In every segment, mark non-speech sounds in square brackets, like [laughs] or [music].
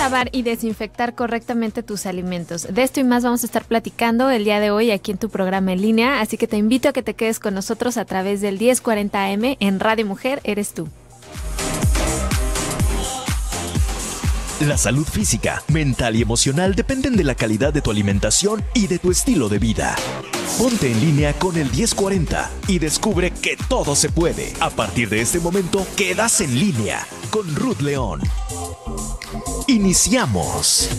lavar y desinfectar correctamente tus alimentos. De esto y más vamos a estar platicando el día de hoy aquí en tu programa en línea, así que te invito a que te quedes con nosotros a través del 1040 AM en Radio Mujer, eres tú. La salud física, mental y emocional dependen de la calidad de tu alimentación y de tu estilo de vida. Ponte en línea con el 1040 y descubre que todo se puede. A partir de este momento, quedas en línea con Ruth León. Iniciamos.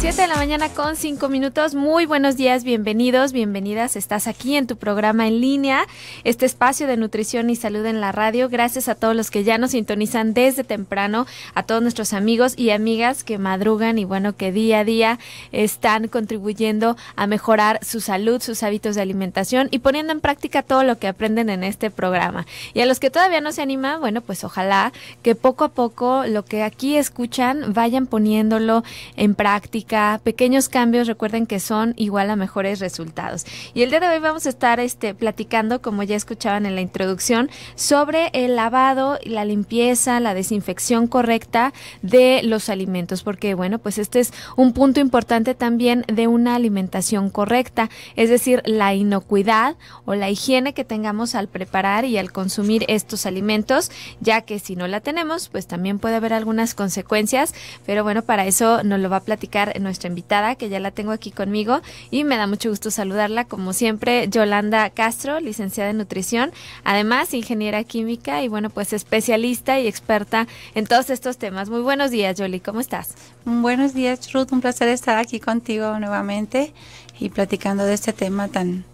7 de la mañana con 5 minutos. Muy buenos días, bienvenidos, bienvenidas. Estás aquí en tu programa en línea, este espacio de nutrición y salud en la radio. Gracias a todos los que ya nos sintonizan desde temprano, a todos nuestros amigos y amigas que madrugan y bueno, que día a día están contribuyendo a mejorar su salud, sus hábitos de alimentación y poniendo en práctica todo lo que aprenden en este programa. Y a los que todavía no se animan, bueno, pues ojalá que poco a poco lo que aquí escuchan vayan poniéndolo en práctica pequeños cambios, recuerden que son igual a mejores resultados. Y el día de hoy vamos a estar este, platicando, como ya escuchaban en la introducción, sobre el lavado, la limpieza, la desinfección correcta de los alimentos, porque bueno, pues este es un punto importante también de una alimentación correcta, es decir, la inocuidad o la higiene que tengamos al preparar y al consumir estos alimentos, ya que si no la tenemos, pues también puede haber algunas consecuencias, pero bueno, para eso nos lo va a platicar nuestra invitada, que ya la tengo aquí conmigo y me da mucho gusto saludarla, como siempre, Yolanda Castro, licenciada en nutrición, además ingeniera química y bueno, pues especialista y experta en todos estos temas. Muy buenos días, Yoli, ¿cómo estás? Buenos días, Ruth, un placer estar aquí contigo nuevamente y platicando de este tema tan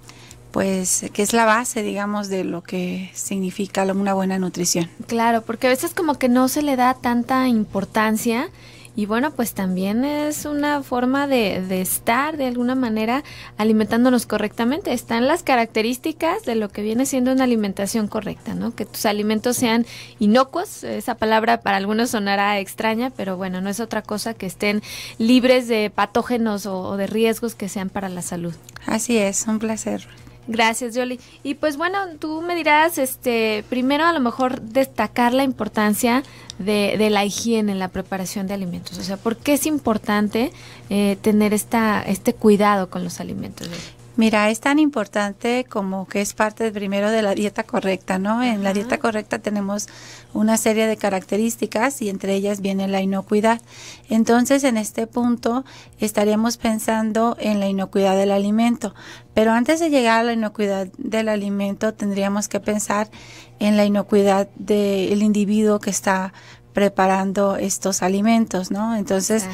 pues que es la base, digamos, de lo que significa una buena nutrición. Claro, porque a veces como que no se le da tanta importancia y bueno, pues también es una forma de, de, estar de alguna manera alimentándonos correctamente. Están las características de lo que viene siendo una alimentación correcta, ¿no? Que tus alimentos sean inocuos. Esa palabra para algunos sonará extraña, pero bueno, no es otra cosa que estén libres de patógenos o, o de riesgos que sean para la salud. Así es, un placer. Gracias, Yoli. Y pues bueno, tú me dirás, este, primero a lo mejor destacar la importancia de, de la higiene en la preparación de alimentos. O sea, ¿por qué es importante eh, tener esta, este cuidado con los alimentos? Mira, es tan importante como que es parte primero de la dieta correcta, ¿no? En la dieta correcta tenemos una serie de características y entre ellas viene la inocuidad. Entonces, en este punto estaríamos pensando en la inocuidad del alimento. Pero antes de llegar a la inocuidad del alimento, tendríamos que pensar en la inocuidad del individuo que está preparando estos alimentos, ¿no? Entonces,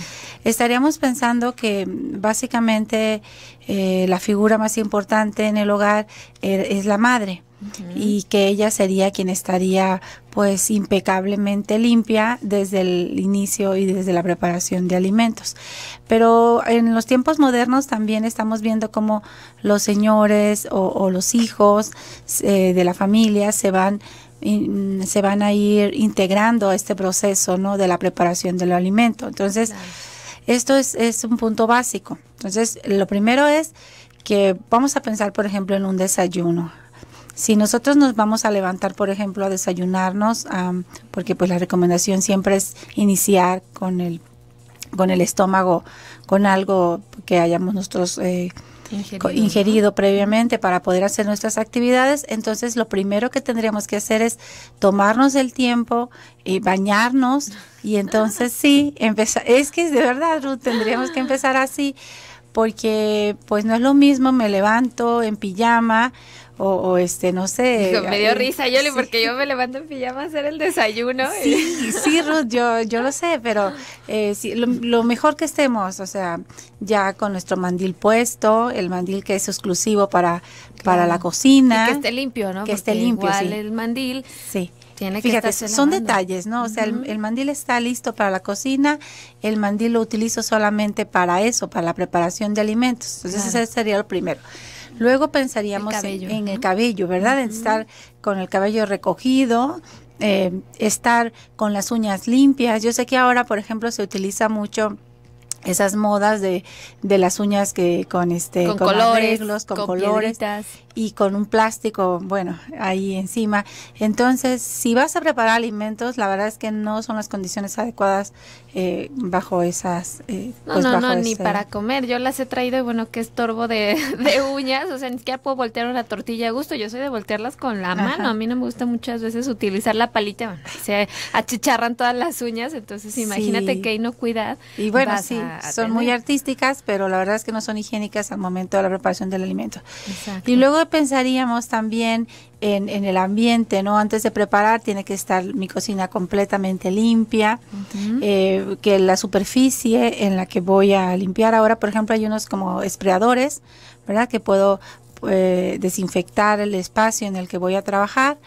estaríamos pensando que básicamente eh, la figura más importante en el hogar eh, es la madre. y que ella sería quien estaría pues impecablemente limpia desde el inicio y desde la preparación de alimentos. Pero en los tiempos modernos también estamos viendo cómo los señores o, los hijos eh, de la familia se van se van a ir integrando a este proceso ¿no? de la preparación del alimento. Entonces, esto es, es un punto básico. Entonces, lo primero es que vamos a pensar, por ejemplo, en un desayuno. Si nosotros nos vamos a levantar, por ejemplo, a desayunarnos, porque pues la recomendación siempre es iniciar con el, con el estómago, con algo que hayamos nosotros eh, ingerido, previamente para poder hacer nuestras actividades, entonces lo primero que tendríamos que hacer es tomarnos el tiempo y bañarnos [laughs] y entonces sí, empezar, es que de verdad, Ruth, tendríamos que empezar así porque pues no es lo mismo, me levanto en pijama o, este, no sé. me dio risa, Yoli, porque yo me levanto en pijama a hacer el desayuno. Sí, sí, Ruth, yo, yo lo sé, pero eh, lo, mejor que estemos, o sea, ya con nuestro mandil puesto, el mandil que es exclusivo para, para la cocina. que esté limpio, ¿no? Que esté limpio, igual el mandil. Sí. Tiene que Fíjate, son detalles, ¿no? O sea, el, el, mandil está listo para la cocina, el mandil lo utilizo solamente para eso, para la preparación de alimentos. Entonces, ese sería lo primero. Luego pensaríamos en, el cabello, ¿verdad? En estar con el cabello recogido, eh, estar con las uñas limpias. Yo sé que ahora, por ejemplo, se utiliza mucho esas modas de, de las uñas que con este con, colores, arreglos, con, colores y con un plástico, bueno, ahí encima. Entonces, si vas a preparar alimentos, la verdad es que no son las condiciones adecuadas eh, bajo esas. Eh, no, pues no, no, ni para comer. Yo las he traído y bueno, qué estorbo de, [laughs] de, uñas. O sea, ni siquiera puedo voltear una tortilla a gusto. Yo soy de voltearlas con la mano. A mí no me gusta muchas veces utilizar la palita. Bueno, se achicharran todas las uñas. Entonces, imagínate qué inocuidad. Y bueno, sí, son muy artísticas, pero la verdad es que no son higiénicas al momento de la preparación del alimento. Exacto. Y luego pensaríamos también en, el ambiente, ¿no? Antes de preparar tiene que estar mi cocina completamente limpia, eh, que la superficie en la que voy a limpiar ahora, por ejemplo, hay unos como espreadores, ¿verdad? Que puedo eh, desinfectar el espacio en el que voy a trabajar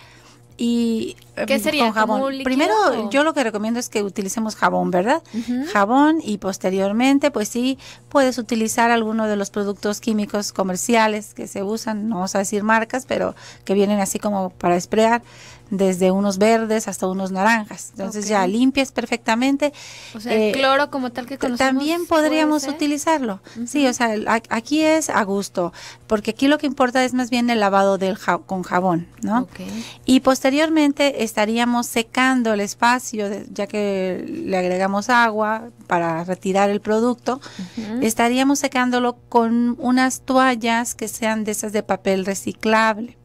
y ¿Qué em, sería? Con jabón. Primero, yo lo que recomiendo es que utilicemos jabón, ¿verdad? Jabón y posteriormente, pues sí, puedes utilizar alguno de los productos químicos comerciales que se usan, no vamos a decir marcas, pero que vienen así como para sprayar desde unos verdes hasta unos naranjas. Entonces ya limpias perfectamente. O sea, el eh, cloro como tal que conocemos. También podríamos utilizarlo. Sí, o sea, aquí es a gusto, porque aquí lo que importa es más bien el lavado del con jabón, ¿no? Y posteriormente estaríamos secando el espacio, ya que le agregamos agua para retirar el producto, estaríamos secándolo con unas toallas que sean de esas de papel reciclable.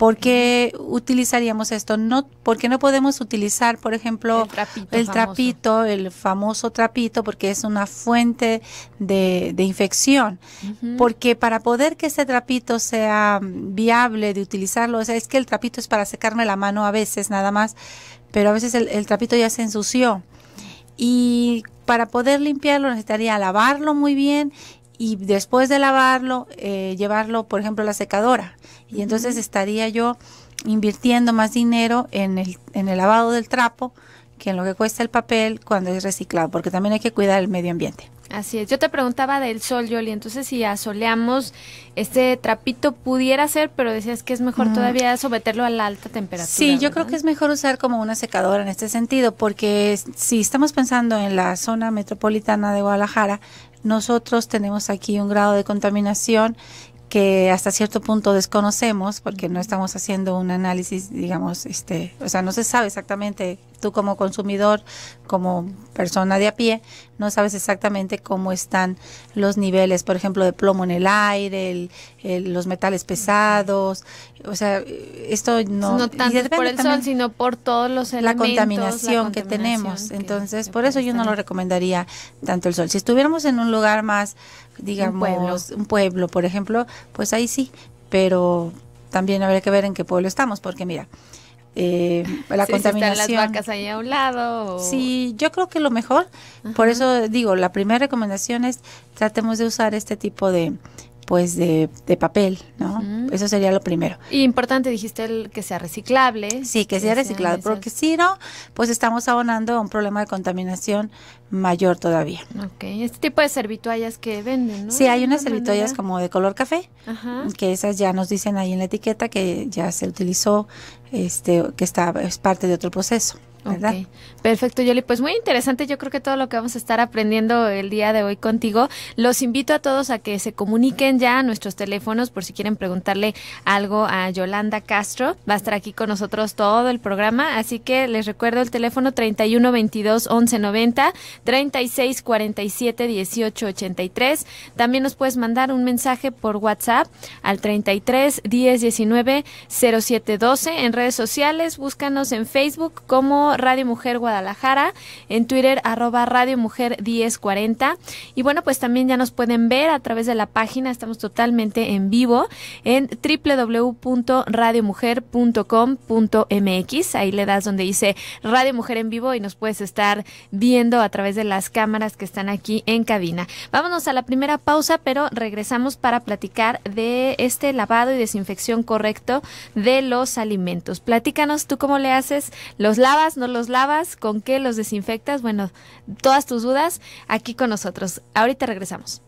¿Por qué utilizaríamos esto? No, porque no podemos utilizar, por ejemplo, el trapito, el, famoso trapito, porque es una fuente de, infección. Porque para poder que ese trapito sea viable de utilizarlo, o sea, es que el trapito es para secarme la mano a veces nada más, pero a veces el, trapito ya se ensució. Y para poder limpiarlo necesitaría lavarlo muy bien y después de lavarlo, eh, llevarlo, por ejemplo, a la secadora y entonces estaría yo invirtiendo más dinero en el, en el lavado del trapo que en lo que cuesta el papel cuando es reciclado, porque también hay que cuidar el medio ambiente. Así es. Yo te preguntaba del sol, Yoli. Entonces, si asoleamos este trapito, pudiera ser, pero decías que es mejor mm. todavía someterlo a la alta temperatura. Sí, yo creo que es mejor usar como una secadora en este sentido, porque si estamos pensando en la zona metropolitana de Guadalajara, nosotros tenemos aquí un grado de contaminación que hasta cierto punto desconocemos porque no estamos haciendo un análisis, digamos, este, o sea, no se sabe exactamente, tú como consumidor, como persona de a pie, no sabes exactamente cómo están los niveles, por ejemplo, de plomo en el aire, los metales pesados, o sea, esto no... No tanto por el sol, sino por todos los elementos. La contaminación, que tenemos, entonces, por eso yo no lo recomendaría tanto el sol. Si estuviéramos en un lugar más digamos, un pueblo. por ejemplo, pues ahí sí, pero también habría que ver en qué pueblo estamos, porque mira, eh, la contaminación. Si las vacas ahí a un lado. Sí, yo creo que lo mejor, por eso digo, la primera recomendación es tratemos de usar este tipo de, pues de, papel, ¿no? Eso sería lo primero. Y importante, dijiste el que sea reciclable. Sí, que sea reciclable, porque si no, pues estamos abonando a un problema de contaminación mayor todavía. Ok, este tipo de servituallas que venden, ¿no? Sí, hay unas servituallas como de color café, que esas ya nos dicen ahí en la etiqueta que ya se utilizó, este, que está, es parte de otro proceso. ¿Verdad? Perfecto, Yoli. Pues muy interesante. Yo creo que todo lo que vamos a estar aprendiendo el día de hoy contigo. Los invito a todos a que se comuniquen ya a nuestros teléfonos por si quieren preguntarle algo a Yolanda Castro. Va a estar aquí con nosotros todo el programa. Así que les recuerdo el teléfono 31 22 11 90, 36 47 18 83. También nos puedes mandar un mensaje por WhatsApp al 33 10 19 07 12. En redes sociales, búscanos en Facebook como Radio Mujer Guadalajara, en Twitter arroba Radio Mujer 1040. Y bueno, pues también ya nos pueden ver a través de la página, estamos totalmente en vivo en www.radiomujer.com.mx. Ahí le das donde dice Radio Mujer en vivo y nos puedes estar viendo a través de las cámaras que están aquí en cabina. Vámonos a la primera pausa, pero regresamos para platicar de este lavado y desinfección correcto de los alimentos. Platícanos tú cómo le haces, los lavas, no los lavas, con qué los desinfectas, bueno, todas tus dudas aquí con nosotros. Ahorita regresamos.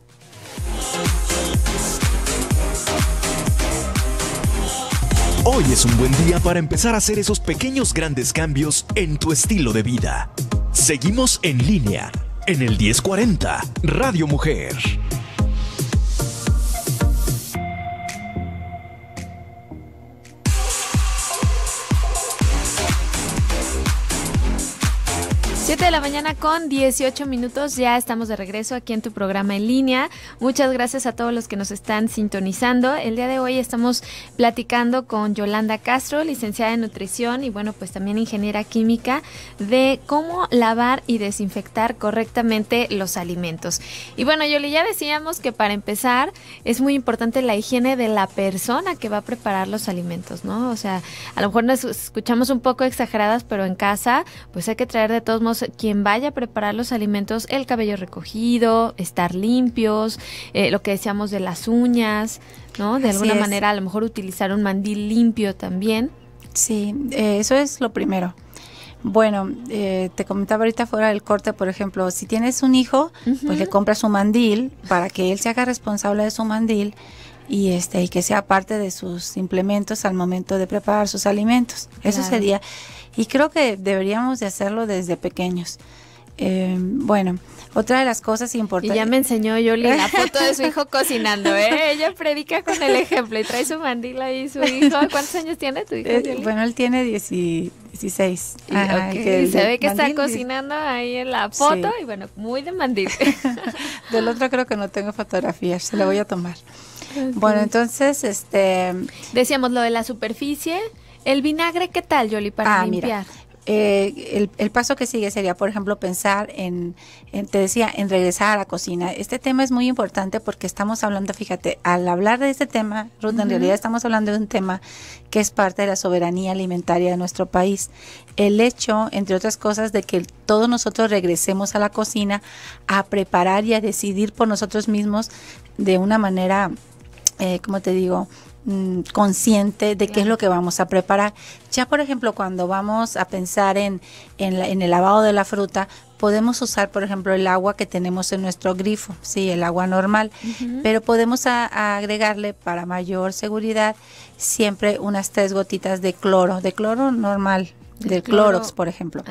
Hoy es un buen día para empezar a hacer esos pequeños grandes cambios en tu estilo de vida. Seguimos en línea en el 1040 Radio Mujer. 7 de la mañana con 18 minutos, ya estamos de regreso aquí en tu programa en línea. Muchas gracias a todos los que nos están sintonizando. El día de hoy estamos platicando con Yolanda Castro, licenciada en nutrición y bueno, pues también ingeniera química, de cómo lavar y desinfectar correctamente los alimentos. Y bueno, Yoli, ya decíamos que para empezar es muy importante la higiene de la persona que va a preparar los alimentos, ¿no? O sea, a lo mejor nos escuchamos un poco exageradas, pero en casa pues hay que traer de todos modos quien vaya a preparar los alimentos, el cabello recogido, estar limpios, eh, lo que decíamos de las uñas, ¿no? De alguna manera a lo mejor utilizar un mandil limpio también. Sí, eh, eso es lo primero. Bueno, eh, te comentaba ahorita fuera del corte, por ejemplo, si tienes un hijo, pues le compras un mandil para que él se haga responsable de su mandil y este y que sea parte de sus implementos al momento de preparar sus alimentos. Eso sería y creo que deberíamos de hacerlo desde pequeños. Eh, bueno, otra de las cosas importantes. Y ya me enseñó Yoli la foto de su hijo [laughs] cocinando, ¿eh? Ella predica con el ejemplo y trae su mandila y su [laughs] hijo. ¿Cuántos años tiene tu hijo? Eh, bueno, él tiene 16. Y, se ve que está cocinando ahí en la foto y bueno, muy de mandil. [laughs] Del otro creo que no tengo fotografías, se la voy a tomar. Bueno, entonces, este... Decíamos lo de la superficie. El vinagre, ¿qué tal, Yoli, para ah, limpiar? Eh, el, paso que sigue sería, por ejemplo, pensar en, te decía, en regresar a la cocina. Este tema es muy importante porque estamos hablando, fíjate, al hablar de este tema, Ruth, en realidad estamos hablando de un tema que es parte de la soberanía alimentaria de nuestro país. El hecho, entre otras cosas, de que todos nosotros regresemos a la cocina a preparar y a decidir por nosotros mismos de una manera, eh, como te digo, Mm, consciente de qué es lo que vamos a preparar. Ya, por ejemplo, cuando vamos a pensar en, en, el lavado de la fruta, podemos usar, por ejemplo, el agua que tenemos en nuestro grifo, sí, el agua normal, pero podemos agregarle para mayor seguridad siempre unas tres gotitas de cloro, de cloro normal, del Clorox, por ejemplo.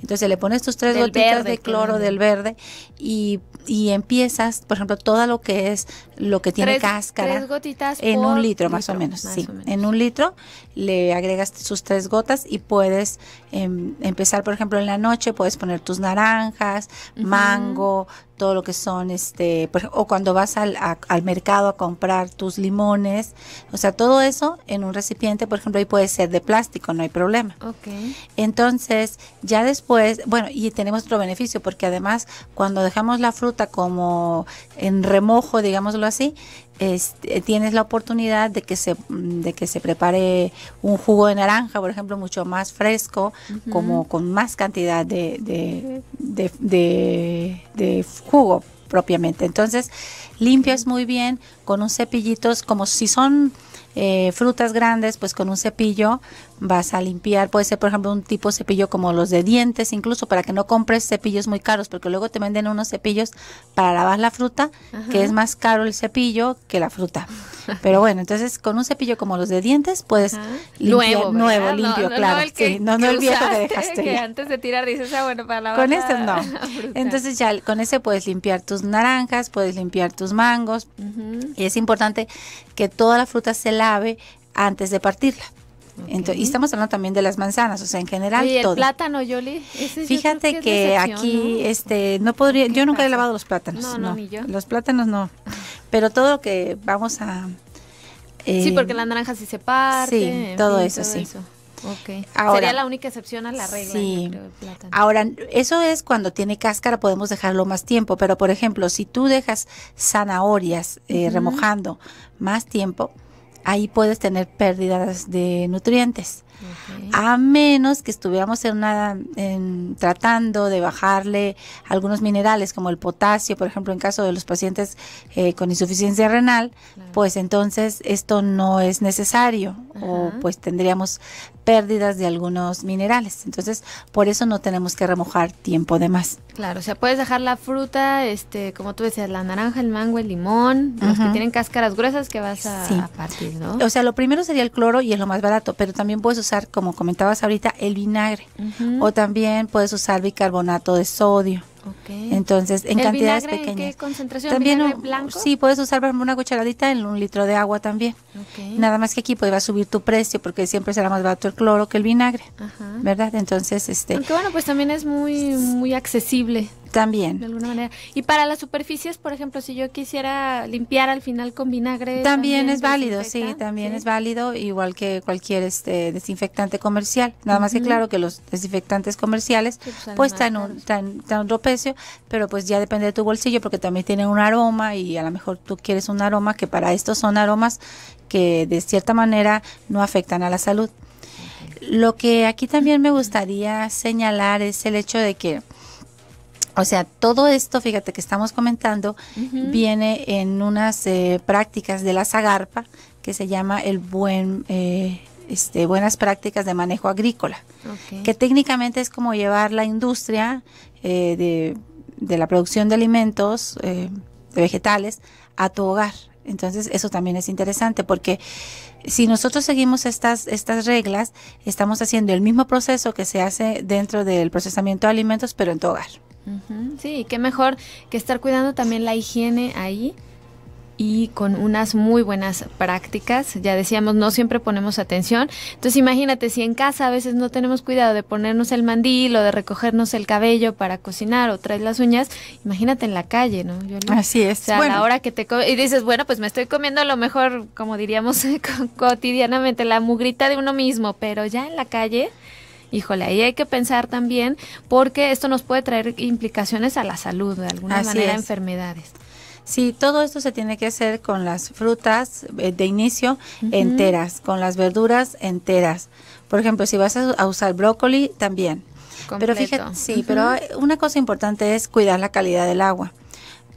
Entonces le pones tus tres gotitas de cloro del verde y, y, empiezas, por ejemplo, todo lo que es lo que tiene cáscara. Tres gotitas en un litro, más o menos, sí. En un litro le agregas sus tres gotas y puedes em, empezar, por ejemplo, en la noche puedes poner tus naranjas, mango, todo lo que son, este, o cuando vas al, al mercado a comprar tus limones, o sea, todo eso en un recipiente, por ejemplo, ahí puede ser de plástico, no hay problema. Okay. Entonces, ya después, bueno, y tenemos otro beneficio, porque además, cuando dejamos la fruta como en remojo, digámoslo así, este, tienes la oportunidad de que se de que se prepare un jugo de naranja, por ejemplo, mucho más fresco, como con más cantidad de, de, de, jugo propiamente. Entonces, limpias muy bien con un cepillito, como si son eh, frutas grandes, pues con un cepillo vas a limpiar, puede ser por ejemplo un tipo de cepillo como los de dientes, incluso para que no compres cepillos muy caros, porque luego te venden unos cepillos para lavar la fruta, que es más caro el cepillo que la fruta. Pero bueno, entonces con un cepillo como los de dientes puedes limpiar nuevo, limpio, claro. No, no, el viejo [laughs] que dejaste. Que antes de tirar dices, ah, bueno, para lavar Con este no. [laughs] Entonces ya con ese puedes limpiar tus naranjas, puedes limpiar tus mangos. Y es importante que toda la fruta se lave antes de partirla y estamos hablando también de las manzanas, o sea, en general ¿Y el plátano, Yoli? Fíjate que, aquí, este, no podría, yo nunca he lavado los plátanos. No, no, ni yo. Los plátanos no. Pero todo lo que vamos a... Eh, sí, porque la naranja sí se parte. Sí, todo eso, sí. Eso. Okay. Sería la única excepción a la regla. Sí. Ahora, eso es cuando tiene cáscara, podemos dejarlo más tiempo, pero por ejemplo, si tú dejas zanahorias eh, remojando más tiempo, ahí puedes tener pérdidas de nutrientes. A menos que estuviéramos en una, tratando de bajarle algunos minerales como el potasio, por ejemplo, en caso de los pacientes eh, con insuficiencia renal, pues entonces esto no es necesario o pues tendríamos pérdidas de algunos minerales. Entonces, por eso no tenemos que remojar tiempo de más. Claro, o sea, puedes dejar la fruta, este, como tú decías, la naranja, el mango, el limón, los que tienen cáscaras gruesas que vas a, partir, ¿no? O sea, lo primero sería el cloro y es lo más barato, pero también puedes usar, como comentabas ahorita, el vinagre. O también puedes usar bicarbonato de sodio. Entonces, en cantidades pequeñas. qué concentración? También ¿Vinagre blanco? sí, puedes usar una cucharadita en un litro de agua también. Nada más que aquí pues va a subir tu precio porque siempre será más barato el cloro que el vinagre, ¿verdad? Entonces, este. Aunque bueno, pues también es muy muy accesible. También. De alguna manera. Y para las superficies, por ejemplo, si yo quisiera limpiar al final con vinagre. También, es válido, sí, también es válido, igual que cualquier este desinfectante comercial. Nada más que claro que los desinfectantes comerciales pues, pues traen un, otro precio, pero pues ya depende de tu bolsillo porque también tienen un aroma y a lo mejor tú quieres un aroma que para estos son aromas que de cierta manera no afectan a la salud. Lo que aquí también me gustaría señalar es el hecho de que o sea, todo esto, fíjate que estamos comentando, viene en unas eh, prácticas de la Zagarpa que se llama el buen, eh, este, buenas prácticas de manejo agrícola, que técnicamente es como llevar la industria eh, de, de, la producción de alimentos, de vegetales, a tu hogar. Entonces, eso también es interesante porque si nosotros seguimos estas, estas reglas, estamos haciendo el mismo proceso que se hace dentro del procesamiento de alimentos, pero en tu hogar. Sí, qué mejor que estar cuidando también la higiene ahí y con unas muy buenas prácticas. Ya decíamos, no siempre ponemos atención. Entonces imagínate, si en casa a veces no tenemos cuidado de ponernos el mandil o de recogernos el cabello para cocinar o traes las uñas, imagínate en la calle, ¿no? Así es. O sea, a la hora que te... y dices, bueno, pues me estoy comiendo a lo mejor, como diríamos [laughs] cotidianamente, la mugrita de uno mismo, pero ya en la calle híjole, ahí hay que pensar también porque esto nos puede traer implicaciones a la salud, de alguna manera, enfermedades. Sí, todo esto se tiene que hacer con las frutas eh, de inicio enteras, con las verduras enteras. Por ejemplo, si vas a, usar brócoli, también. Pero fíjate, sí, pero una cosa importante es cuidar la calidad del agua.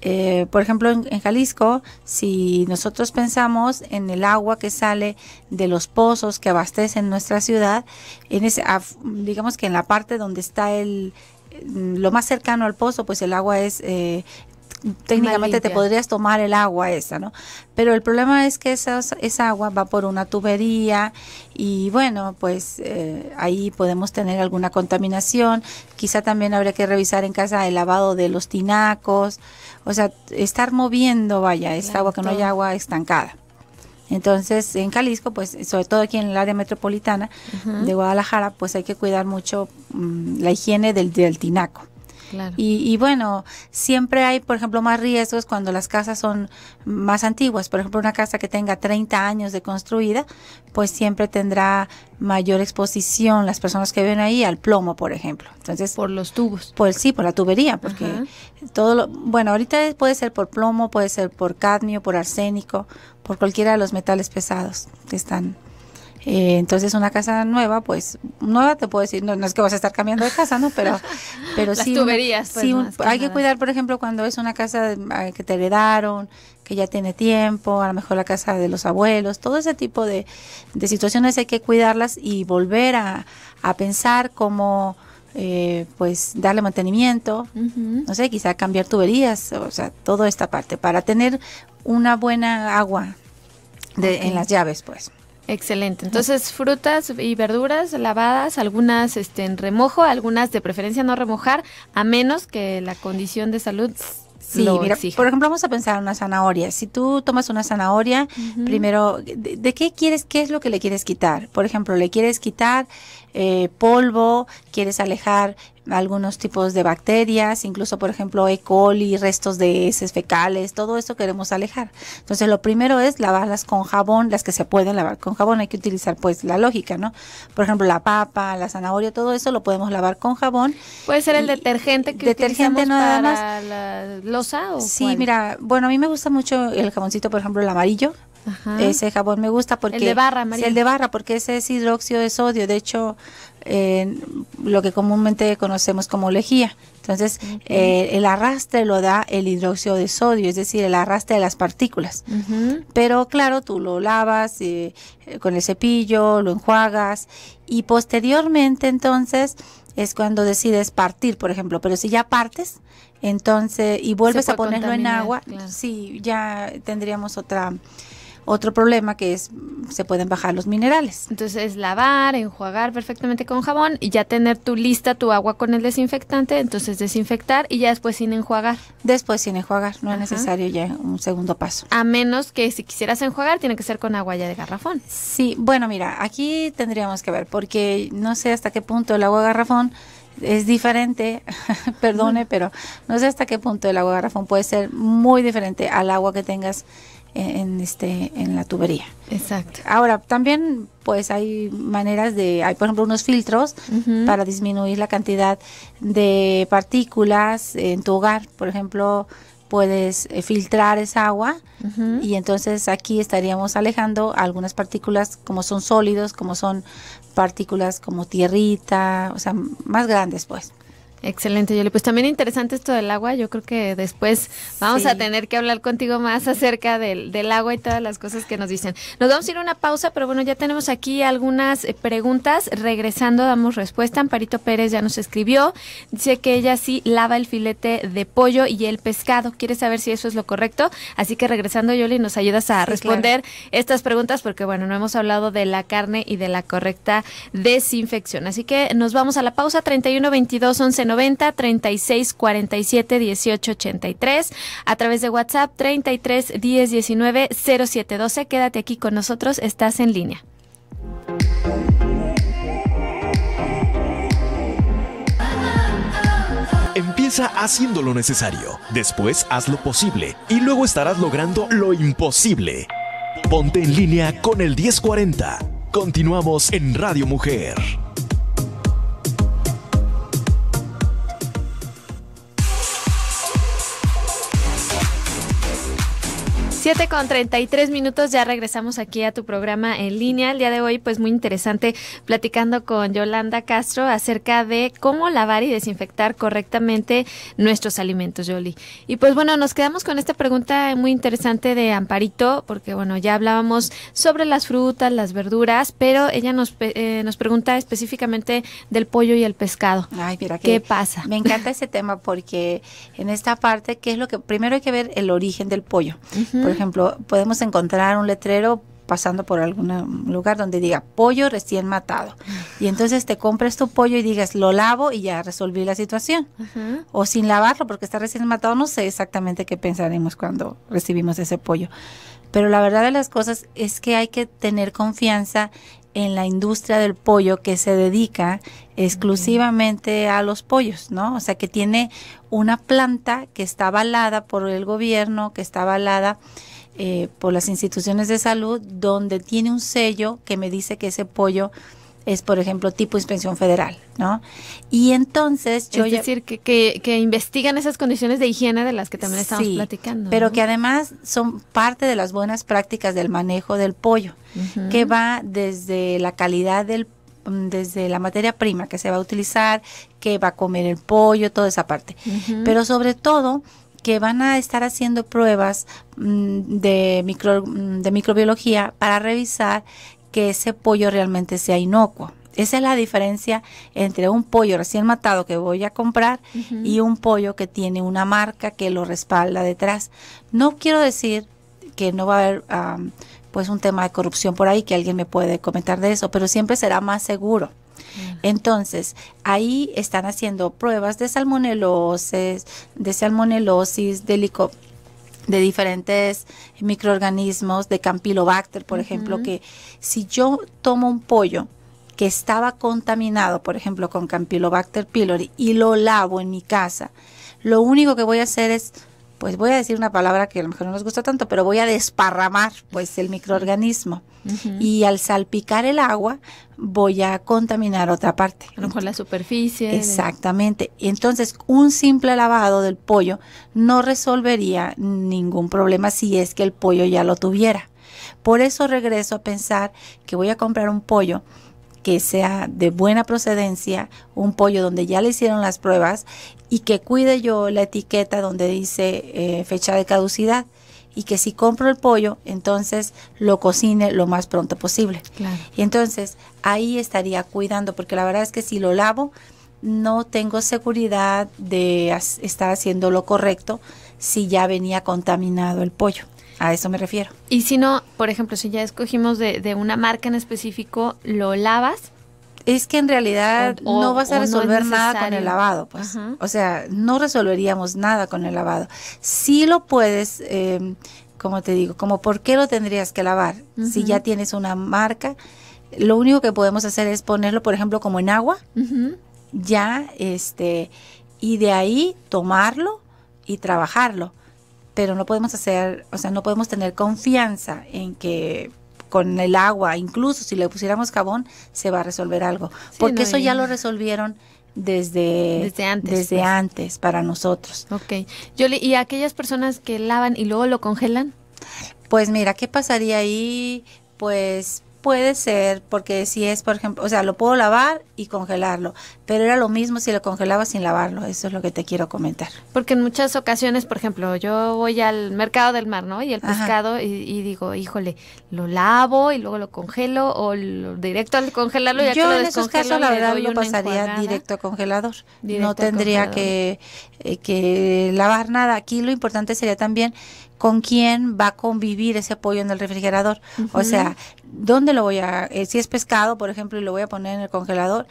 Eh, por ejemplo, en, Jalisco, si nosotros pensamos en el agua que sale de los pozos que abastecen nuestra ciudad, en ese, digamos que en la parte donde está el, lo más cercano al pozo, pues el agua es eh, técnicamente te podrías tomar el agua esa, ¿no? Pero el problema es que esa, esa agua va por una tubería y bueno, pues eh, ahí podemos tener alguna contaminación. Quizá también habría que revisar en casa el lavado de los tinacos, o sea, estar moviendo, vaya, esta agua que no haya agua estancada. Entonces, en Jalisco, pues, sobre todo aquí en el área metropolitana de Guadalajara, pues hay que cuidar mucho mm, la higiene del, del tinaco. Y, bueno, siempre hay, por ejemplo, más riesgos cuando las casas son más antiguas. Por ejemplo, una casa que tenga 30 años de construida, pues siempre tendrá mayor exposición las personas que viven ahí al plomo, por ejemplo. Entonces, por los tubos. Pues sí, por la tubería, porque todo lo, bueno, ahorita puede ser por plomo, puede ser por cadmio, por arsénico, por cualquiera de los metales pesados que están eh, entonces una casa nueva, pues nueva te puedo decir, no, es que vas a estar cambiando de casa, ¿no? Pero, [laughs] pero Las tuberías, pues, sí hay que cuidar, por ejemplo, cuando es una casa eh, que te heredaron, que ya tiene tiempo, a lo mejor la casa de los abuelos, todo ese tipo de, situaciones hay que cuidarlas y volver a, pensar cómo, eh, pues, darle mantenimiento, no sé, quizá cambiar tuberías, o sea, toda esta parte, para tener una buena agua de, en las llaves, pues. Excelente. Entonces, frutas y verduras lavadas, algunas este, en remojo, algunas de preferencia no remojar, a menos que la condición de salud Sí, mira, por ejemplo, vamos a pensar en una zanahoria. Si tú tomas una zanahoria, primero, de, qué quieres, qué es lo que le quieres quitar? Por ejemplo, le quieres quitar eh, polvo, quieres alejar algunos tipos de bacterias, incluso por ejemplo E. coli, restos de heces fecales, todo eso queremos alejar. Entonces lo primero es lavarlas con jabón, las que se pueden lavar con jabón, hay que utilizar pues la lógica, ¿no? Por ejemplo la papa, la zanahoria, todo eso lo podemos lavar con jabón. Puede ser el detergente que detergente nada para la losa o Sí, mira, bueno, a mí me gusta mucho el jaboncito, por ejemplo, el amarillo, ese jabón me gusta porque... El de barra, María. El de barra, porque ese es hidróxido de sodio. De hecho, eh, lo que comúnmente conocemos como lejía. Entonces, eh, el arrastre lo da el hidróxido de sodio, es decir, el arrastre de las partículas. Pero claro, tú lo lavas eh, con el cepillo, lo enjuagas y posteriormente entonces es cuando decides partir, por ejemplo. Pero si ya partes, entonces, y vuelves a ponerlo en agua, sí, ya tendríamos otra otro problema que es se pueden bajar los minerales. Entonces lavar, enjuagar perfectamente con jabón y ya tener tu lista tu agua con el desinfectante, entonces desinfectar y ya después sin enjuagar. Después sin enjuagar, no es necesario ya un segundo paso. A menos que si quisieras enjuagar tiene que ser con agua ya de garrafón. Sí, bueno, mira, aquí tendríamos que ver porque no sé hasta qué punto el agua de garrafón es diferente, [laughs] perdone, pero no sé hasta qué punto el agua de garrafón puede ser muy diferente al agua que tengas en, este en la tubería. Exacto. Ahora, también pues hay maneras de hay por ejemplo unos filtros para disminuir la cantidad de partículas en tu hogar, por ejemplo, puedes eh, filtrar esa agua y entonces aquí estaríamos alejando algunas partículas como son sólidos, como son partículas como tierrita, o sea, más grandes pues. Excelente, Yoli. Pues también interesante esto del agua. Yo creo que después vamos a tener que hablar contigo más acerca del, del, agua y todas las cosas que nos dicen. Nos vamos a ir a una pausa, pero bueno, ya tenemos aquí algunas eh, preguntas. Regresando, damos respuesta. Amparito Pérez ya nos escribió. Dice que ella sí lava el filete de pollo y el pescado. Quiere saber si eso es lo correcto. Así que regresando, Yoli, nos ayudas a responder estas preguntas porque, bueno, no hemos hablado de la carne y de la correcta desinfección. Así que nos vamos a la pausa. 31 22 11 90 36 47 18 83 a través de WhatsApp 33 10 19 07 12. Quédate aquí con nosotros, estás en línea. Empieza haciendo lo necesario, después haz lo posible y luego estarás logrando lo imposible. Ponte en línea con el 1040. Continuamos en Radio Mujer. 7 con 33 minutos, ya regresamos aquí a tu programa en línea. El día de hoy, pues muy interesante, platicando con Yolanda Castro acerca de cómo lavar y desinfectar correctamente nuestros alimentos, Yoli. Y pues bueno, nos quedamos con esta pregunta muy interesante de Amparito, porque bueno, ya hablábamos sobre las frutas, las verduras, pero ella nos, eh, nos pregunta específicamente del pollo y el pescado. Ay, mira, ¿qué pasa? Me encanta ese tema porque en esta parte, ¿qué es lo que primero hay que ver el origen del pollo? Ejemplo, podemos encontrar un letrero pasando por algún lugar donde diga pollo recién matado. Y entonces te compras tu pollo y digas, lo lavo y ya resolví la situación. O sin lavarlo porque está recién matado, no sé exactamente qué pensaremos cuando recibimos ese pollo. Pero la verdad de las cosas es que hay que tener confianza en la industria del pollo que se dedica exclusivamente a los pollos, ¿no? O sea, que tiene una planta que está avalada por el gobierno, que está avalada eh, por las instituciones de salud, donde tiene un sello que me dice que ese pollo es, por ejemplo, tipo inspección federal, ¿no? Y entonces yo... Es decir, que, que, investigan esas condiciones de higiene de las que también estamos platicando. Pero que además son parte de las buenas prácticas del manejo del pollo, que va desde la calidad del mm, desde la materia prima que se va a utilizar, que va a comer el pollo, toda esa parte. Pero sobre todo que van a estar haciendo pruebas mm, de, micro, mm, de microbiología para revisar que ese pollo realmente sea inocuo. Esa es la diferencia entre un pollo recién matado que voy a comprar y un pollo que tiene una marca que lo respalda detrás. No quiero decir que no va a haber pues un tema de corrupción por ahí, que alguien me puede comentar de eso, pero siempre será más seguro. Entonces, ahí están haciendo pruebas de salmonelosis, de salmonelosis, de de diferentes microorganismos, de Campylobacter, por ejemplo, que si yo tomo un pollo que estaba contaminado, por ejemplo, con Campylobacter pylori y lo lavo en mi casa, lo único que voy a hacer es pues voy a decir una palabra que a lo mejor no nos gusta tanto, pero voy a desparramar pues el microorganismo. Y al salpicar el agua, voy a contaminar otra parte. A lo mejor la superficie. Exactamente. Entonces, un simple lavado del pollo no resolvería ningún problema si es que el pollo ya lo tuviera. Por eso regreso a pensar que voy a comprar un pollo que sea de buena procedencia, un pollo donde ya le hicieron las pruebas y que cuide yo la etiqueta donde dice eh, fecha de caducidad y que si compro el pollo, entonces lo cocine lo más pronto posible. Y entonces ahí estaría cuidando, porque la verdad es que si lo lavo, no tengo seguridad de estar haciendo lo correcto si ya venía contaminado el pollo. A eso me refiero. Y si no, por ejemplo, si ya escogimos de, de una marca en específico, ¿lo lavas? Es que en realidad O- no vas a no resolver nada con el lavado, pues. Ajá. O sea, no resolveríamos nada con el lavado. Sí lo puedes, eh, como te digo, como por qué lo tendrías que lavar. Si ya tienes una marca, lo único que podemos hacer es ponerlo, por ejemplo, como en agua, ya, este, y de ahí tomarlo y trabajarlo. Pero no podemos hacer, o sea, no podemos tener confianza en que con el agua, incluso si le pusiéramos jabón, se va a resolver algo. Sí, porque no, eso ya lo resolvieron desde, Desde antes, desde pues. antes para nosotros. Ok. Yo le- ¿Y aquellas personas que lavan y luego lo congelan? Pues mira, ¿qué pasaría ahí? Pues puede ser, porque si es, por ejemplo, o sea, lo puedo lavar y congelarlo, pero era lo mismo si lo congelaba sin lavarlo, eso es lo que te quiero comentar. Porque en muchas ocasiones, por ejemplo, yo voy al mercado del mar, ¿no? Y el Ajá. pescado y, y digo, híjole, lo lavo y luego lo congelo o lo, directo al congelarlo ya que Yo lo en esos casos la verdad lo pasaría directo a congelador. Directo no tendría congelador. que, eh, que lavar nada. Aquí lo importante sería también con quién va a convivir ese pollo en el refrigerador. O sea, ¿dónde lo voy a, eh, si es pescado, por ejemplo, y lo voy a poner en el congelador,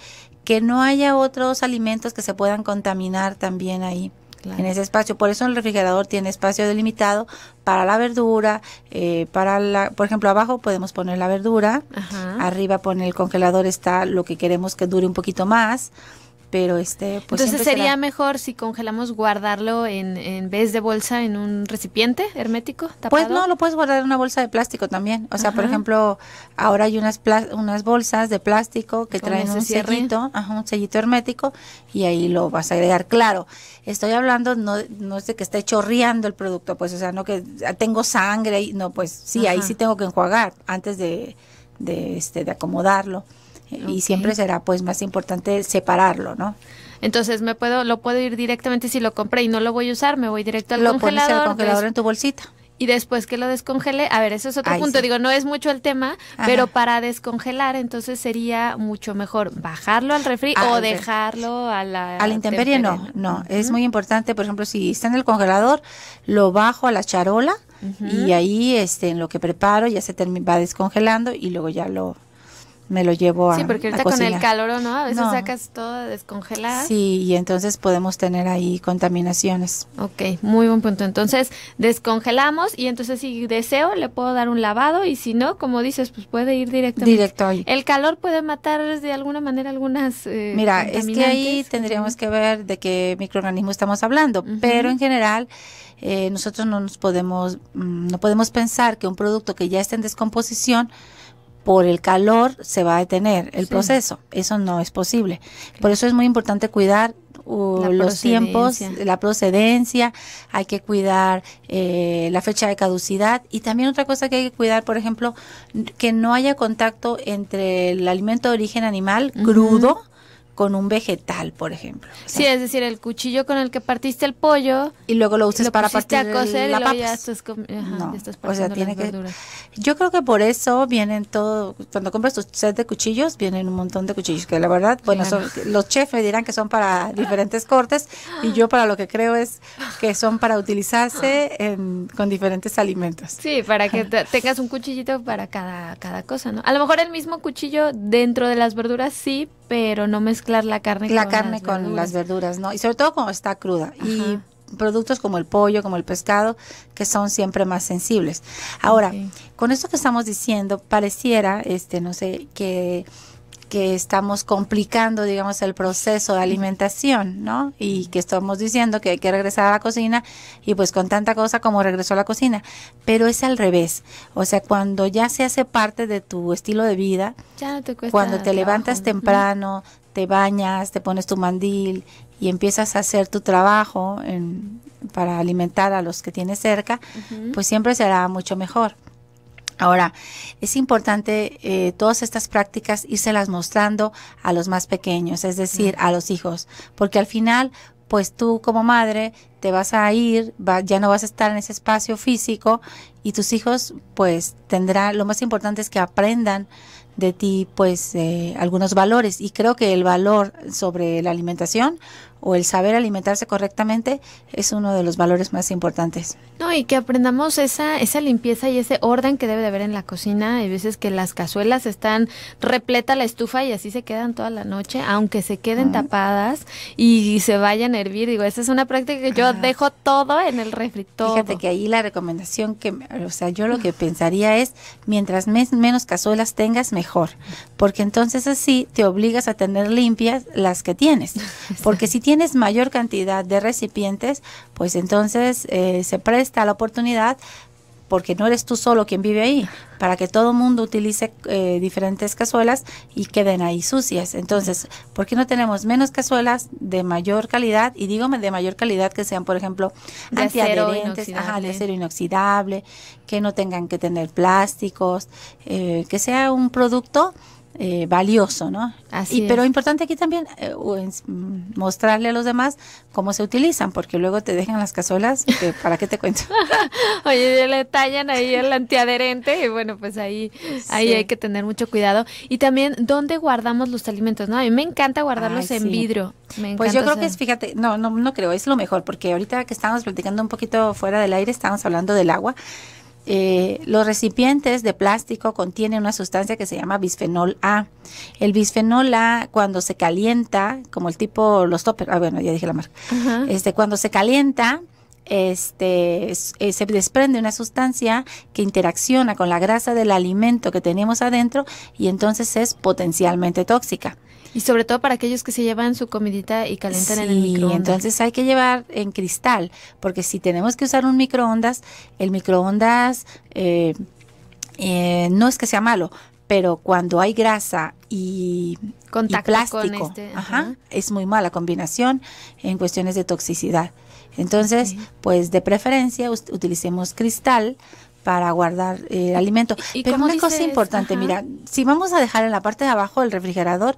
que no haya otros alimentos que se puedan contaminar también ahí. Claro. En ese espacio, por eso el refrigerador tiene espacio delimitado para la verdura, eh, para la, por ejemplo, abajo podemos poner la verdura, Ajá. Arriba pone el congelador está lo que queremos que dure un poquito más, pero este pues Entonces sería será- mejor si congelamos guardarlo en, en vez de bolsa en un recipiente hermético tapado. pues no, lo puedes guardar en una bolsa de plástico también. O sea, por ejemplo, ahora hay unas unas bolsas de plástico que Con traen un cierre. sellito, ajá, un sellito hermético y ahí lo vas a agregar. Claro, estoy hablando no, no es de que esté chorreando el producto, pues, o sea, no que ah, tengo sangre y no, pues sí, ahí sí tengo que enjuagar antes de de este de acomodarlo. Y siempre será pues más importante separarlo, ¿no? Entonces me puedo, lo puedo ir directamente si lo compré y no lo voy a usar, me voy directo al lo pones en congelador. el congelador des- en tu bolsita. Y después que lo descongele, a ver, eso es otro punto. sí. Digo, no es mucho el tema, Ajá. pero para descongelar, entonces sería mucho mejor bajarlo al refri Al o dejarlo a la. A la intemperie no, no, es muy importante, por ejemplo, si está en el congelador, lo bajo a la charola y ahí este en lo que preparo ya se va descongelando y luego ya lo me lo llevo a Sí, porque ahorita con el calor, ¿no? A veces No. sacas todo a descongelar. Sí, y entonces podemos tener ahí contaminaciones. Ok, muy buen punto. Entonces, descongelamos y entonces si deseo le puedo dar un lavado y si no, como dices, pues puede ir directamente. Directo ahí. El calor puede matar de alguna manera algunas eh, Mira, es que ahí tendríamos que ver de qué microorganismo estamos hablando, pero en general eh, nosotros no nos podemos, mm, no podemos pensar que un producto que ya está en descomposición por el calor se va a detener el Sí. proceso. Eso no es posible. Por eso es muy importante cuidar uh, los tiempos, la procedencia, hay que cuidar eh, la fecha de caducidad y también otra cosa que hay que cuidar, por ejemplo, que no haya contacto entre el alimento de origen animal crudo con un vegetal, por ejemplo. O Sí, es decir, el cuchillo con el que partiste el pollo, y luego lo uses lo para partir a cocer y la luego ya estás, ajá, No, ya estás o sea, tiene que-. Yo creo que por eso vienen todo, cuando compras tu set de cuchillos, vienen un montón de cuchillos, que la verdad, bueno, son- los chefs me dirán que son para diferentes cortes y yo para lo que creo es que son para utilizarse en- con diferentes alimentos. Sí, para que te- [laughs] tengas un cuchillito para cada, cada cosa, ¿no? A lo mejor el mismo cuchillo dentro de las verduras sí, pero no mezclar la carne La con carne las con verduras. las verduras, ¿no? Y sobre todo cuando está cruda. Y productos como el pollo, como el pescado, que son siempre más sensibles. Ahora, con esto que estamos diciendo, pareciera, este, no sé, que que estamos complicando, digamos, el proceso de alimentación, ¿no? Y que estamos diciendo que hay que regresar a la cocina y pues con tanta cosa como regresó a la cocina. Pero es al revés. O sea, cuando ya se hace parte de tu estilo de vida, Ya no te cuesta cuando te trabajo, levantas ¿no? temprano, te bañas, te pones tu mandil y empiezas a hacer tu trabajo en- para alimentar a los que tienes cerca, pues siempre será mucho mejor. Ahora, es importante eh, todas estas prácticas írselas mostrando a los más pequeños, es decir, a los hijos, porque al final, pues tú como madre te vas a ir, va- ya no vas a estar en ese espacio físico y tus hijos pues tendrán, lo más importante es que aprendan de ti pues eh, algunos valores. Y creo que el valor sobre la alimentación o el saber alimentarse correctamente es uno de los valores más importantes. No, y que aprendamos esa, esa limpieza y ese orden que debe de haber en la cocina. Hay veces que las cazuelas están repleta la estufa y así se quedan toda la noche, aunque se queden tapadas y se vayan a hervir. Digo, esa es una práctica que yo dejo todo en el refri. Fíjate que ahí la recomendación que, o sea, yo lo que pensaría es, mientras menos cazuelas tengas, mejor. Porque entonces así te obligas a tener limpias las que tienes. [laughs] Porque si tienes mayor cantidad de recipientes, pues entonces eh, se presta la oportunidad porque no eres tú solo quien vive ahí, para que todo el mundo utilice eh, diferentes cazuelas y queden ahí sucias. Entonces, ¿por qué no tenemos menos cazuelas de mayor calidad? Y digo de mayor calidad que sean, por ejemplo, de antiadherentes, ajá, de acero inoxidable, que no tengan que tener plásticos, eh, que sea un producto eh, valioso, ¿no? Así y, Pero importante aquí también eh, mostrarle a los demás cómo se utilizan, porque luego te dejan las cazuelas, ¿para qué te cuento? [laughs] Oye, le tallan ahí el antiadherente y bueno, pues ahí, ahí hay que tener mucho cuidado. Y también, ¿dónde guardamos los alimentos? No, a mí me encanta guardarlos en vidrio. pues yo creo que es, fíjate, no, no, no creo, es lo mejor, porque ahorita que estamos platicando un poquito fuera del aire, estamos hablando del agua. Eh, los recipientes de plástico contienen una sustancia que se llama bisfenol A. El bisfenol A, cuando se calienta, como el tipo, los toppers, ah, bueno, ya dije la marca, este, cuando se calienta, este, eh, se desprende una sustancia que interacciona con la grasa del alimento que tenemos adentro y entonces es potencialmente tóxica. Y sobre todo para aquellos que se llevan su comidita y calentan en el microondas. entonces hay que llevar en cristal, porque si tenemos que usar un microondas, el microondas eh, eh, no es que sea malo, pero cuando hay grasa y, plástico, este, es muy mala combinación en cuestiones de toxicidad. Entonces, pues de preferencia utilicemos cristal para guardar el alimento. Pero una cosa importante, mira, si vamos a dejar en la parte de abajo del refrigerador,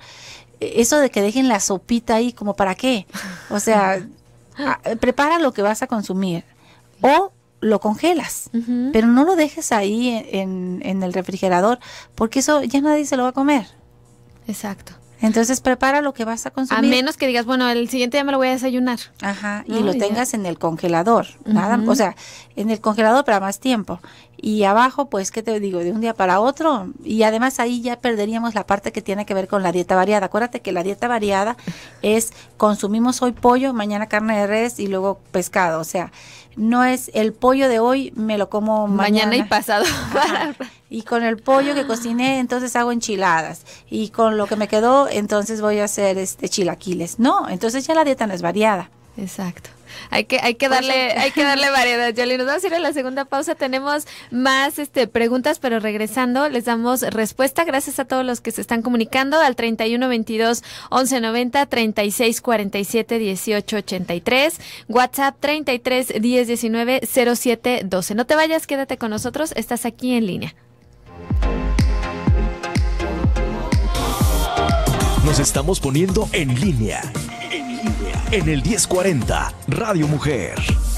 eso de que dejen la sopita ahí, como para qué. O sea, [laughs] prepara lo que vas a consumir o lo congelas, pero no lo dejes ahí en, en el refrigerador, porque eso ya nadie se lo va a comer. Exacto. Entonces prepara lo que vas a consumir. A menos que digas, bueno, el siguiente día me lo voy a desayunar. Ajá, y lo tengas en el congelador, nada, o sea, en el congelador para más tiempo. Y abajo, pues, ¿qué te digo? De un día para otro. Y además ahí ya perderíamos la parte que tiene que ver con la dieta variada. Acuérdate que la dieta variada es consumimos hoy pollo, mañana carne de res y luego pescado. O sea, no es el pollo de hoy me lo como mañana, y pasado. y con el pollo que cociné, entonces hago enchiladas. Y con lo que me quedó, entonces voy a hacer este chilaquiles. No, entonces ya la dieta no es variada. Exacto. Hay que, hay que darle, hay que darle [laughs] variedad, Yoli. Nos vamos a ir a la segunda pausa. Tenemos más este preguntas, pero regresando les damos respuesta. Gracias a todos los que se están comunicando al 31 22 11 90 36 47 18 83, WhatsApp 33 10 19 07 12. No te vayas, quédate con nosotros. Estás aquí en línea. Nos estamos poniendo en línea en el 1040 Radio Mujer.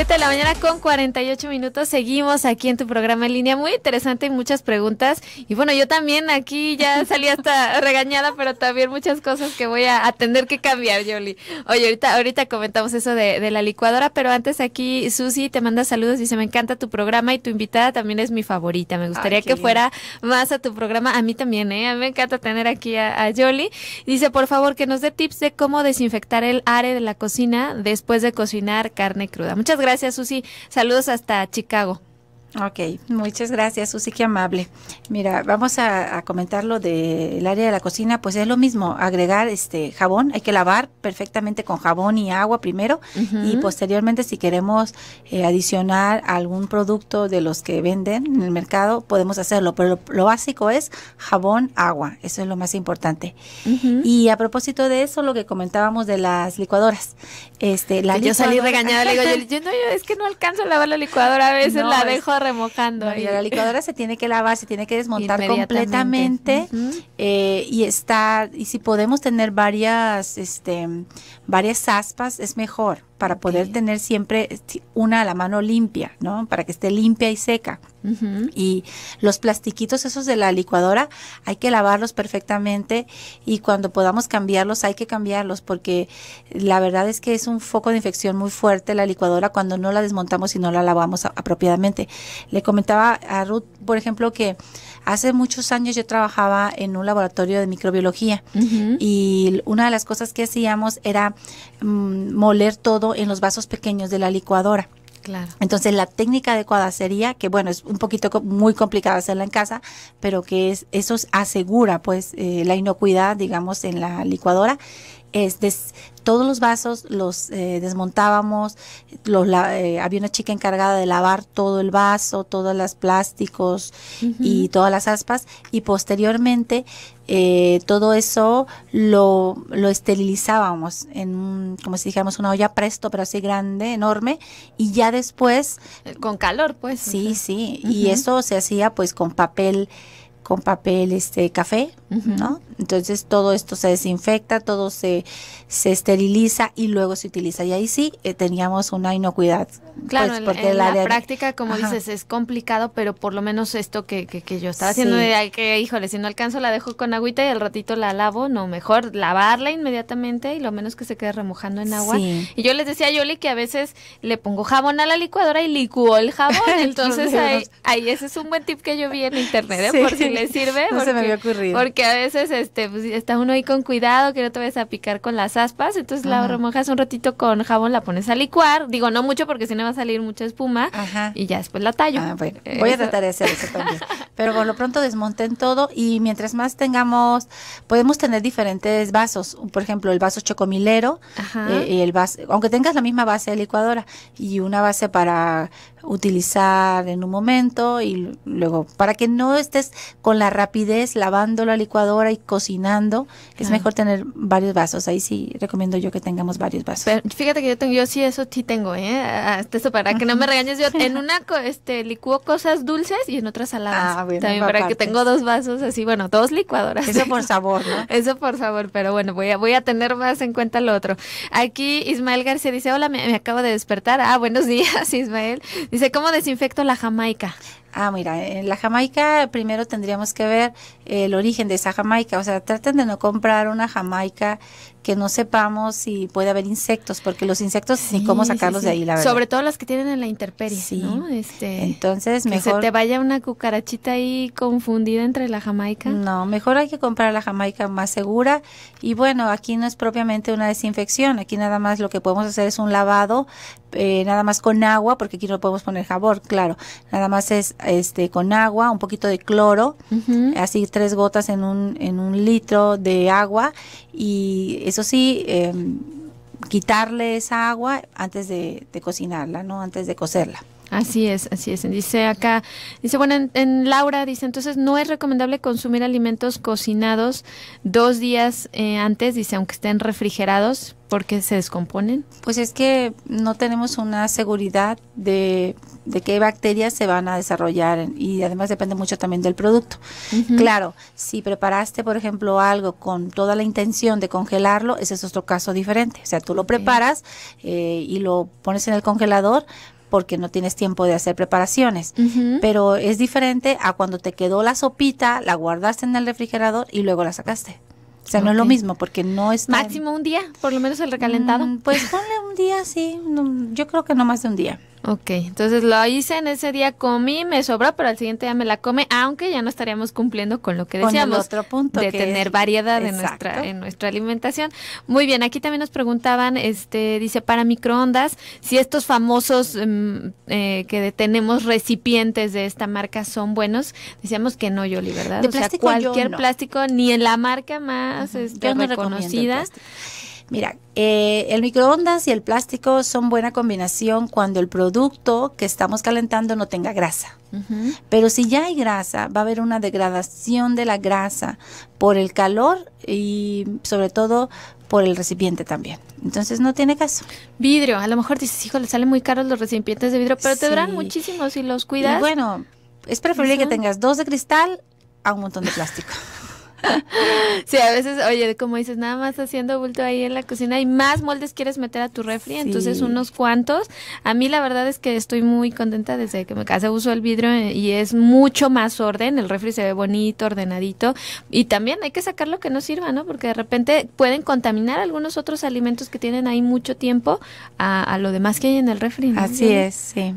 7 de la mañana con 48 minutos. Seguimos aquí en tu programa en línea. Muy interesante y muchas preguntas. Y bueno, yo también aquí ya salí hasta [laughs] regañada, pero también muchas cosas que voy a, tener que cambiar, Yoli. Oye, ahorita, ahorita comentamos eso de, la licuadora, pero antes aquí Susi te manda saludos. Dice, me encanta tu programa y tu invitada también es mi favorita. Me gustaría que fuera más a tu programa. A mí también, ¿eh? A mí me encanta tener aquí a, a Yoli. Dice, por favor, que nos dé tips de cómo desinfectar el área de la cocina después de cocinar carne cruda. Muchas gracias gracias, Susi. Saludos hasta Chicago. Ok, muchas gracias, Susi, qué amable. Mira, vamos a, comentar lo del área de la cocina, pues es lo mismo, agregar este jabón, hay que lavar perfectamente con jabón y agua primero y posteriormente si queremos eh, adicionar algún producto de los que venden en el mercado, podemos hacerlo, pero lo, básico es jabón, agua, eso es lo más importante. Y a propósito de eso, lo que comentábamos de las licuadoras, este, la yo salí regañada, le digo, yo, no, yo es que no alcanzo a lavar la licuadora, a veces la dejo remojando. ahí. la licuadora se tiene que lavar, se tiene que desmontar completamente eh, y está y si podemos tener varias, este, varias aspas es mejor para poder tener siempre una a la mano limpia, ¿no? Para que esté limpia y seca. Y los plastiquitos esos de la licuadora hay que lavarlos perfectamente y cuando podamos cambiarlos hay que cambiarlos porque la verdad es que es un foco de infección muy fuerte la licuadora cuando no la desmontamos y no la lavamos apropiadamente. Le comentaba a Ruth, por ejemplo, que hace muchos años yo trabajaba en un laboratorio de microbiología y una de las cosas que hacíamos era mm, moler todo en los vasos pequeños de la licuadora. Claro. Entonces la técnica adecuada sería que bueno es un poquito muy complicado hacerla en casa, pero que es eso asegura pues eh, la inocuidad digamos en la licuadora es des, todos los vasos los eh, desmontábamos, los, eh, había una chica encargada de lavar todo el vaso, todos los plásticos y todas las aspas y posteriormente eh, todo eso lo, lo esterilizábamos en, como si dijéramos, una olla presto, pero así grande, enorme y ya después... Con calor, pues. Sí, sí, y eso se hacía pues con papel con papel este café, ¿no? Entonces todo esto se desinfecta, todo se, se esteriliza y luego se utiliza. Y ahí sí eh, teníamos una inocuidad. Claro, pues, porque en, la práctica, como dices, es complicado, pero por lo menos esto que, que, yo estaba haciendo, de que, híjole, si no alcanzo la dejo con agüita y al ratito la lavo, no, mejor lavarla inmediatamente y lo menos que se quede remojando en agua. Y yo les decía a Yoli que a veces le pongo jabón a la licuadora y licuo el jabón, [laughs] entonces ahí, ahí, ese es un buen tip que yo vi en internet, ¿eh? por si le sirve. [laughs] No se me había ocurrido. Porque a veces este, pues, está uno ahí con cuidado, que no te vayas a picar con las aspas, entonces la remojas un ratito con jabón, la pones a licuar, digo no mucho porque si no va a salir mucha espuma y ya después la tallo. Ah, voy a tratar de hacer eso también. [laughs] Pero por lo pronto desmonten todo y mientras más tengamos, podemos tener diferentes vasos, por ejemplo el vaso chocomilero, eh, y el vaso, aunque tengas la misma base de licuadora y una base para utilizar en un momento y luego para que no estés con la rapidez lavando la licuadora y cocinando, es mejor tener varios vasos. Ahí sí recomiendo yo que tengamos varios vasos. fíjate que yo tengo, yo sí eso sí tengo, ¿eh? Hasta eso para que no me regañes, yo en [laughs] una este licuo cosas dulces y en otras saladas. Ah, También para que tengo dos vasos así, bueno, dos licuadoras. Eso por [laughs] sabor, ¿no? Eso por sabor, pero bueno, voy a voy a tener más en cuenta lo otro. Aquí Ismael García dice, "Hola, me acabo de despertar." Ah, buenos [laughs] días, Ismael. Dice, ¿cómo desinfecto la jamaica? Ah, mira, en la Jamaica primero tendríamos que ver el origen de esa Jamaica. O sea, traten de no comprar una Jamaica que no sepamos si puede haber insectos, porque los insectos ni cómo sacarlos de ahí, la verdad. Sobre todo las que tienen en la intemperie, ¿no? Este, Entonces, que se te vaya una cucarachita ahí confundida entre la Jamaica. No, mejor hay que comprar la Jamaica más segura. Y bueno, aquí no es propiamente una desinfección, aquí nada más lo que podemos hacer es un lavado, eh, nada más con agua, porque aquí no podemos poner jabón, claro. Nada más es este con agua, un poquito de cloro, así tres gotas en un, en un litro de agua y eso sí, em, quitarle esa agua antes de, cocinarla, ¿no? Antes de cocerla. Así es, así es. Dice acá, dice, bueno, en, Laura dice, entonces no es recomendable consumir alimentos cocinados dos días eh, antes, dice, aunque estén refrigerados, porque se descomponen. Pues es que no tenemos una seguridad de de qué bacterias se van a desarrollar y además depende mucho también del producto. Claro, si preparaste, por ejemplo, algo con toda la intención de congelarlo, ese es otro caso diferente. O sea, tú lo preparas eh, y lo pones en el congelador porque no tienes tiempo de hacer preparaciones. Pero es diferente a cuando te quedó la sopita, la guardaste en el refrigerador y luego la sacaste. O sea, no es lo mismo porque no es... Máximo un día, por lo menos el recalentado. Mm, pues ponle un día, sí. yo creo que no más de un día. Ok, entonces lo hice en ese día, comí, me sobra, pero al siguiente día me la come, aunque ya no estaríamos cumpliendo con lo que decíamos. otro punto. De tener variedad en nuestra, en nuestra alimentación. Muy bien, aquí también nos preguntaban, este, dice, para microondas, si estos famosos em, eh, que tenemos recipientes de esta marca son buenos. Decíamos que no, Yoli, ¿verdad? De o sea, cualquier plástico, ni en la marca más este, reconocida. Mira, eh, el microondas y el plástico son buena combinación cuando el producto que estamos calentando no tenga grasa. Pero si ya hay grasa, va a haber una degradación de la grasa por el calor y sobre todo por el recipiente también. Entonces no tiene caso. Vidrio, a lo mejor dices, hijo, le salen muy caros los recipientes de vidrio, pero te duran muchísimo si los cuidas. bueno, es preferible que tengas dos de cristal a un montón de plástico. [laughs] [laughs] sí, a veces, oye, como dices, nada más haciendo bulto ahí en la cocina y más moldes quieres meter a tu refri, entonces unos cuantos. A mí la verdad es que estoy muy contenta desde que me casé, uso el vidrio eh, y es mucho más orden, el refri se ve bonito, ordenadito y también hay que sacar lo que no sirva, ¿no? Porque de repente pueden contaminar algunos otros alimentos que tienen ahí mucho tiempo a, lo demás que hay en el refri. Así es, sí.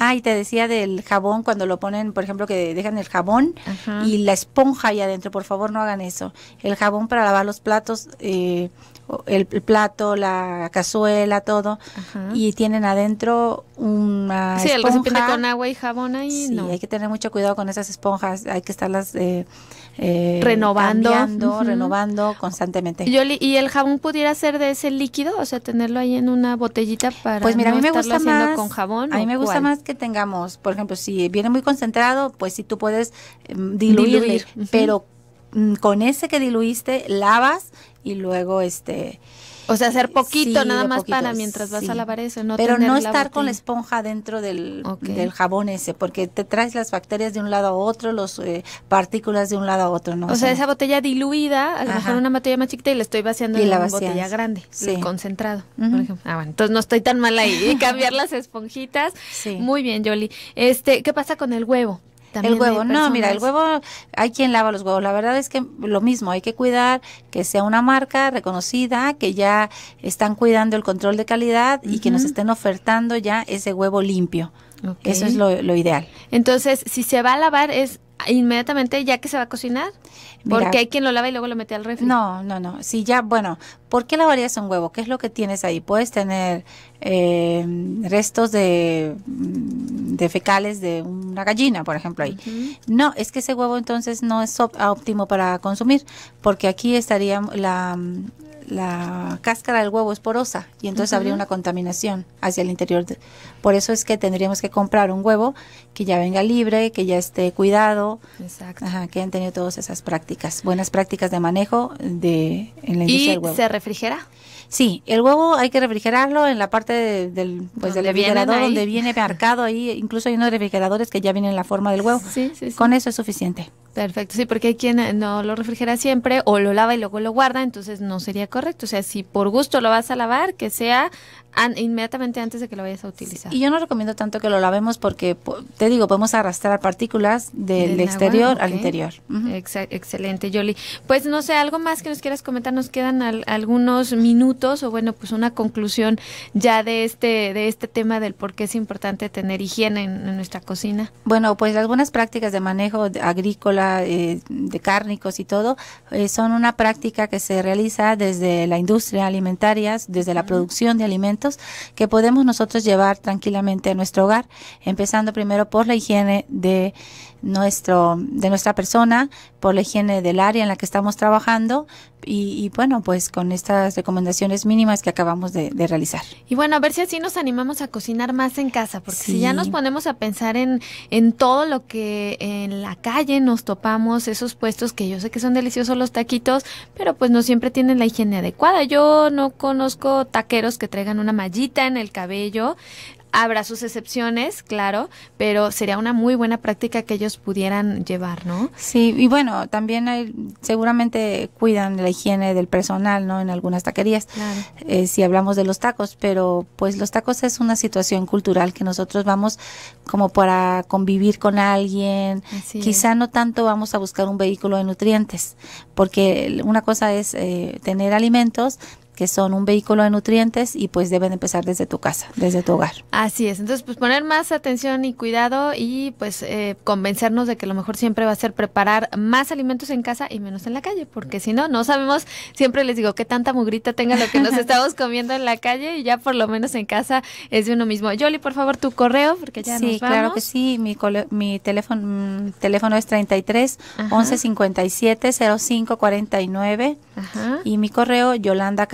Ah, y te decía del jabón, cuando lo ponen, por ejemplo, que dejan el jabón y la esponja ahí adentro, por favor no hagan eso. El jabón para lavar los platos, eh, el, plato, la cazuela, todo, y tienen adentro una sí, esponja. el recipiente con agua y jabón ahí, sí, hay que tener mucho cuidado con esas esponjas, hay que estarlas eh, eh, renovando, renovando constantemente. ¿Y el jabón pudiera ser de ese líquido? O sea, tenerlo ahí en una botellita para Pues mira, a mí me gusta más con jabón. A mí me gusta más que tengamos, por ejemplo, si viene muy concentrado, pues si tú puedes em, diluir, pero mm, con ese que diluiste lavas y luego este o sea, hacer poquito nada más para mientras vas a lavar eso, no Pero no estar con la esponja dentro del, del, jabón ese, porque te traes las bacterias de un lado a otro, los eh, partículas de un lado a otro, ¿no? O, sea, esa botella diluida, a lo mejor una botella más chiquita y la estoy vaciando en una botella grande, concentrado, por ejemplo. Ah, bueno, entonces no estoy tan mal ahí. [laughs] cambiar las esponjitas. Muy bien, Yoli. Este, ¿qué pasa con el huevo? El huevo, no, mira, el huevo, hay quien lava los huevos. La verdad es que lo mismo, hay que cuidar que sea una marca reconocida, que ya están cuidando el control de calidad y que nos estén ofertando ya ese huevo limpio. Eso es lo, lo ideal. Entonces, si se va a lavar, es inmediatamente ya que se va a cocinar? Porque hay quien lo lava y luego lo mete al refri. No, no, no. Si ya, bueno, ¿por qué lavarías un huevo? ¿Qué es lo que tienes ahí? Puedes tener eh, restos de, mm, de fecales de una gallina, por ejemplo, ahí. No, es que ese huevo entonces no es óptimo para consumir, porque aquí estaría la, la cáscara del huevo es porosa y entonces habría una contaminación hacia el interior. por eso es que tendríamos que comprar un huevo que ya venga libre, que ya esté cuidado, Exacto. que hayan tenido todas esas prácticas, buenas prácticas de manejo de en la industria del huevo. ¿Se refrigera? Sí, el huevo hay que refrigerarlo en la parte del, pues, del refrigerador donde viene marcado ahí. Incluso hay unos refrigeradores que ya vienen en la forma del huevo. Sí, sí, Con eso es suficiente. Perfecto, sí, porque hay quien eh, no lo refrigera siempre o lo lava y luego lo guarda, entonces no sería correcto. O sea, si por gusto lo vas a lavar, que sea inmediatamente antes de que lo vayas a utilizar. Y yo no recomiendo tanto que lo lavemos porque, te digo, podemos arrastrar partículas del, exterior al interior. excelente, Yoli. Pues no sé, algo más que nos quieras comentar, nos quedan algunos minutos o bueno, pues una conclusión ya de este, de este tema del por qué es importante tener higiene en, nuestra cocina. Bueno, pues algunas prácticas de manejo agrícola, eh, de cárnicos y todo, eh, son una práctica que se realiza desde la industria alimentaria, desde la producción de alimentos que podemos nosotros llevar tranquilamente a nuestro hogar, empezando primero por la higiene de nuestro de nuestra persona, por la higiene del área en la que estamos trabajando y, bueno, pues con estas recomendaciones mínimas que acabamos de, realizar. Y bueno, a ver si así nos animamos a cocinar más en casa, porque si ya nos ponemos a pensar en, en todo lo que en la calle nos topamos, esos puestos que yo sé que son deliciosos los taquitos, pero pues no siempre tienen la higiene adecuada. Yo no conozco taqueros que traigan una mallita en el cabello, Habrá sus excepciones, claro, pero sería una muy buena práctica que ellos pudieran llevar, ¿no? Sí, y bueno, también hay, seguramente cuidan la higiene del personal, ¿no? En algunas taquerías, eh, si hablamos de los tacos, pero pues los tacos es una situación cultural que nosotros vamos como para convivir con alguien, quizá no tanto vamos a buscar un vehículo de nutrientes, porque una cosa es eh, tener alimentos, que son un vehículo de nutrientes y pues deben empezar desde tu casa, desde tu hogar. Así es, entonces pues poner más atención y cuidado y pues eh, convencernos de que lo mejor siempre va a ser preparar más alimentos en casa y menos en la calle, porque si no, no sabemos, siempre les digo que tanta mugrita tenga lo que nos [laughs] estamos comiendo en la calle y ya por lo menos en casa es de uno mismo. Yoli, por favor, tu correo, porque ya sí, nos vamos. claro que sí, mi, mi teléfono, mm, teléfono es 33 11 57 05 49 y mi correo yolanda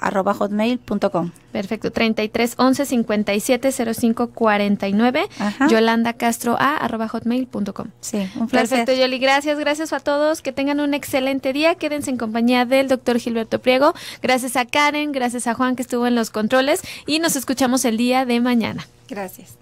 arroba hotmail.com. Perfecto, 33 11 57 05 49 Yolanda Castro A arroba hotmail.com. Sí, un placer. Perfecto, Yoli, gracias, gracias a todos, que tengan un excelente día, quédense en compañía del doctor Gilberto Priego, gracias a Karen, gracias a Juan que estuvo en los controles y nos escuchamos el día de mañana. Gracias.